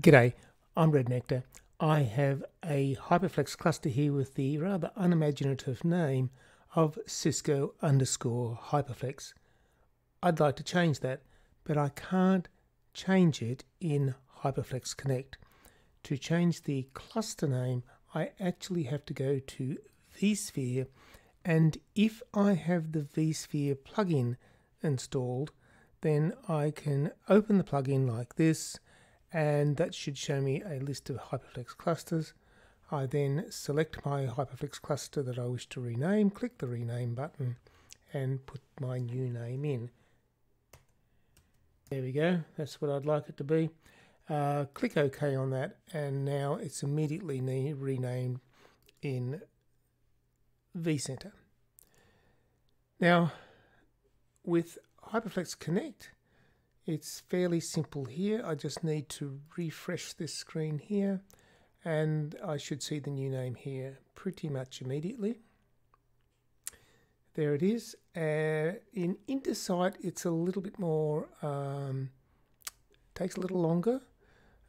G'day, I'm Red Nectar. I have a Hyperflex cluster here with the rather unimaginative name of Cisco underscore Hyperflex. I'd like to change that, but I can't change it in Hyperflex Connect. To change the cluster name, I actually have to go to vSphere, and if I have the vSphere plugin installed, then I can open the plugin like this and that should show me a list of Hyperflex clusters. I then select my Hyperflex cluster that I wish to rename, click the rename button and put my new name in. There we go, that's what I'd like it to be. Uh, click OK on that and now it's immediately renamed in vCenter. Now with Hyperflex Connect it's fairly simple here. I just need to refresh this screen here and I should see the new name here pretty much immediately. There it is. Uh, in Intersight, it's a little bit more, um, takes a little longer,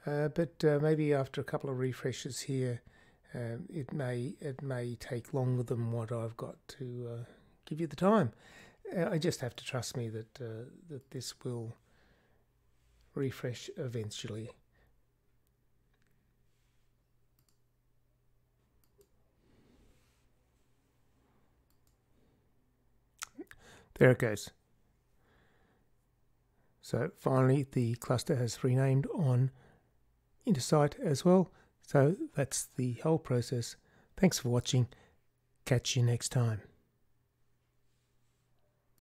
uh, but uh, maybe after a couple of refreshes here, um, it may it may take longer than what I've got to uh, give you the time. Uh, I just have to trust me that uh, that this will refresh eventually. There it goes. So finally the cluster has renamed on Intersight as well. So that's the whole process. Thanks for watching. Catch you next time.